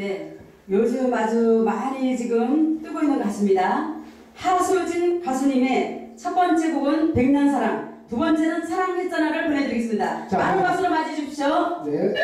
네, 요즘 아주 많이 지금 뜨고 있는 것 같습니다. 하소진 가수님의 첫 번째 곡은 백난사랑, 두 번째는 사랑했잖아를 보내드리겠습니다. 자, 많은 박수로 맞이해 주십시오. 네.